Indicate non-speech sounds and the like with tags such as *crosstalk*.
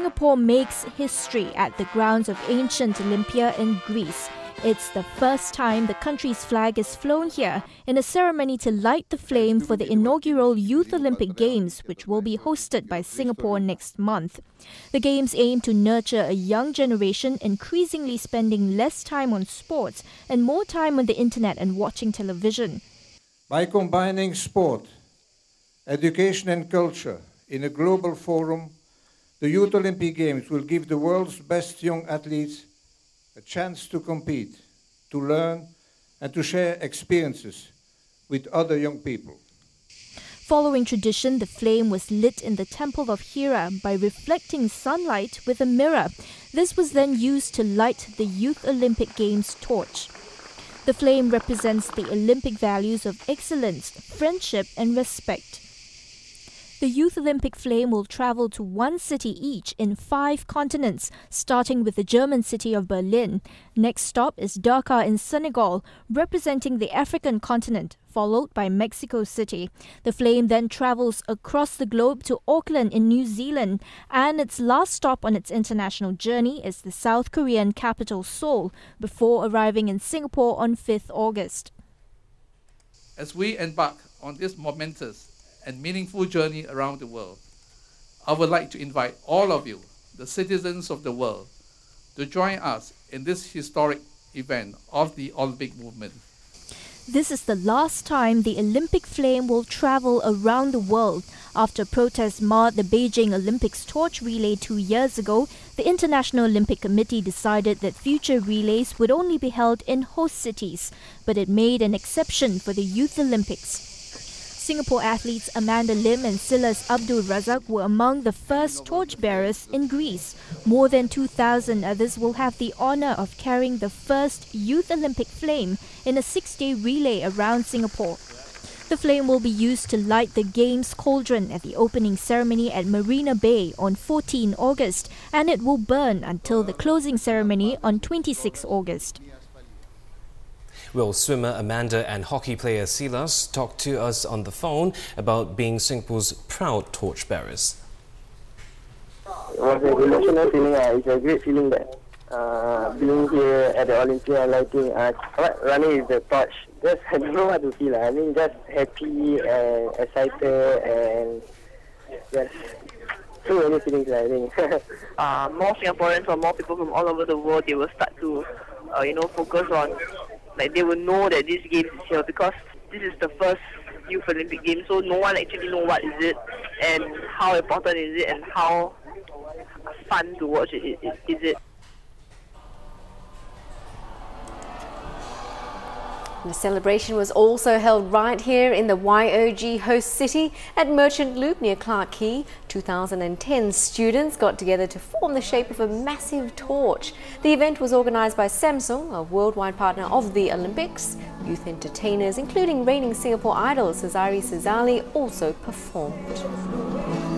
Singapore makes history at the grounds of ancient Olympia in Greece. It's the first time the country's flag is flown here in a ceremony to light the flame for the inaugural Youth Olympic Games, which will be hosted by Singapore next month. The Games aim to nurture a young generation increasingly spending less time on sports and more time on the internet and watching television. By combining sport, education, and culture in a global forum, the Youth Olympic Games will give the world's best young athletes a chance to compete, to learn, and to share experiences with other young people. Following tradition, the flame was lit in the temple of Hera by reflecting sunlight with a mirror. This was then used to light the Youth Olympic Games torch. The flame represents the Olympic values of excellence, friendship, and respect. The Youth Olympic Flame will travel to one city each in five continents, starting with the German city of Berlin. Next stop is Dakar in Senegal, representing the African continent, followed by Mexico City. The flame then travels across the globe to Auckland in New Zealand, and its last stop on its international journey is the South Korean capital Seoul, before arriving in Singapore on 5th August. As we embark on this momentous and meaningful journey around the world, I would like to invite all of you, the citizens of the world, to join us in this historic event of the Olympic movement. This is the last time the Olympic flame will travel around the world. After protests marred the Beijing Olympics torch relay two years ago, the International Olympic Committee decided that future relays would only be held in host cities, but it made an exception for the Youth Olympics. Singapore athletes Amanda Lim and Silas Abdul Razak were among the first torchbearers in Greece. More than 2,000 others will have the honour of carrying the first Youth Olympic flame in a six day relay around Singapore. The flame will be used to light the Games cauldron at the opening ceremony at Marina Bay on 14 August, and it will burn until the closing ceremony on 26 August. Well, swimmer Amanda and hockey player Silas talked to us on the phone about being Singapore's proud torchbearers. It was an emotional feeling. Uh, it's a great feeling that uh, being here at the Olympia and lighting, uh, running with the torch. Just *laughs* I don't know what to feel. I mean, just happy and excited and just so many feelings. I think. *laughs* uh, more Singaporeans or more people from all over the world, they will start to, uh, you know, focus on like they will know that this game is here because this is the first Youth Olympic game, so no one actually know what is it and how important is it and how fun to watch it is it. The celebration was also held right here in the YOG host city at Merchant Loop near Clarke Quay. 2010 students got together to form the shape of a massive torch. The event was organised by Samsung, a worldwide partner of the Olympics. Youth entertainers, including reigning Singapore idol Sezairi Sezali, also performed.